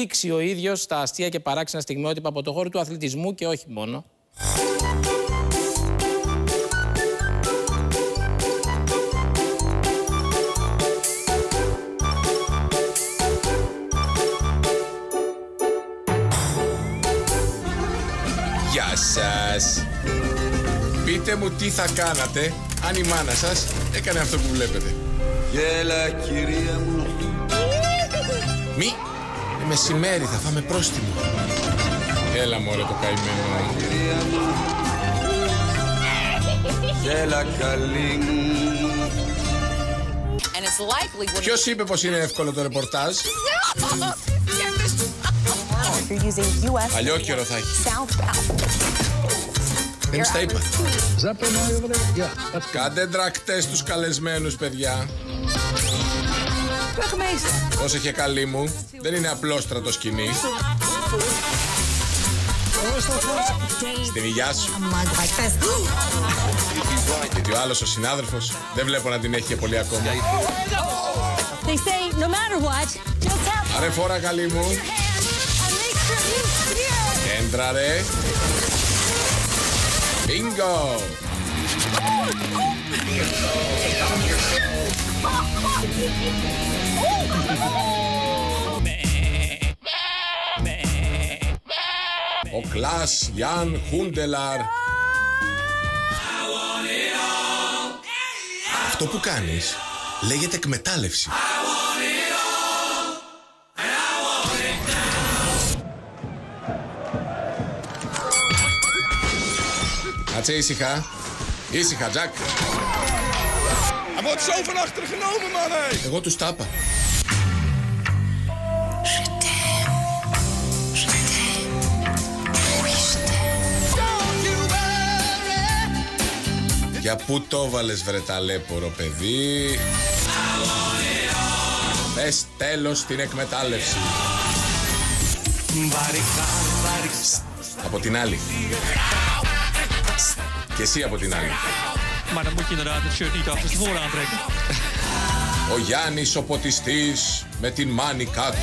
δείξει ο ίδιος τα αστεία και παράξενα στιγμιότυπα από το χώρο του αθλητισμού και όχι μόνο. Γεια σας. Πείτε μου τι θα κάνατε αν η μάνα σας έκανε αυτό που βλέπετε. Γέλα κυρία μου Μη, ε, μεσημέρι θα φάμε πρόστιμο. Έλα μωρέ το καημένο. κυρία μου Γέλα καλή μου And it's likely when Ποιος είπε πως είναι εύκολο το ρεπορτάζ; If you're using US Παλιό καιρό θα έχει. southbound, Δεν στα είπα. Zeppelin are over there? Yeah, that's Κάντε τρακτές τους καλεσμένους παιδιά. Όσο είχε καλή μου, δεν είναι απλόστρατο σκηνής. Στην υγειά σου. Γιατί ο άλλος ο συνάδελφος δεν βλέπω να την έχει και πολύ ακόμα. They say no matter what, just have Άρε φόρα καλή μου. and make sure you Ο Κλάς Γιάν Χούντελαρ. Αυτό που κάνεις λέγεται εκμετάλλευση. Κάτσε ήσυχα. Ήσυχα, Τζακ. Hij wordt zo van achter genomen man hé Εγώ τους τα είπα. Για πού το βάλες βρε ταλέπορο παιδί; Πες τέλος στην εκμετάλλευση. Από την άλλη. Και εσύ από την άλλη. Maar dan moet je inderdaad het shirt niet achter tevoren aantrekken. Ο Γιάννης ο ποτιστής με την μάνικά του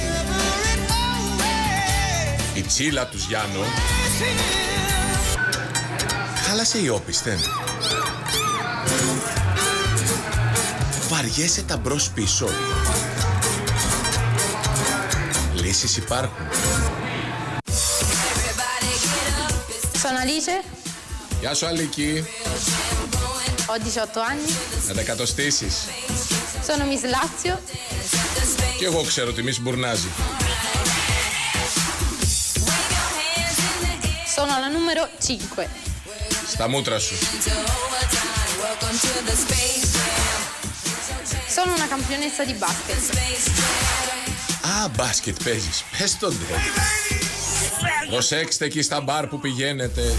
Η τσίλα τους Γιάννο. Χάλασε η όπισθεν Βαριέσαι τα μπρος πίσω. Λύσεις υπάρχουν. Sono Alice, Γεια σου Αλίκη ho 18 anni, Να τα εκατοστήσεις sono Miss Lazio, Και εγώ ξέρω τι μη σμπουρνάζει sono la numero 5. Στα μούτρα σου Sono una campionessa di basket. Α, μπάσκετ παίζεις. Πες το ντε. Προσέξτε εκεί στα μπαρ που πηγαίνετε.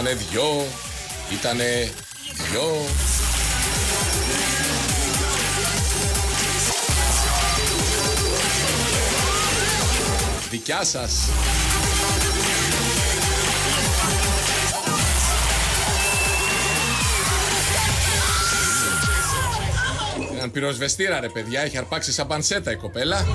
Ήτανε δυο, ήτανε δυο. Δικιά σας. Έναν πυροσβεστήρα ρε παιδιά, έχει αρπάξει σαν πανσέτα η κοπέλα.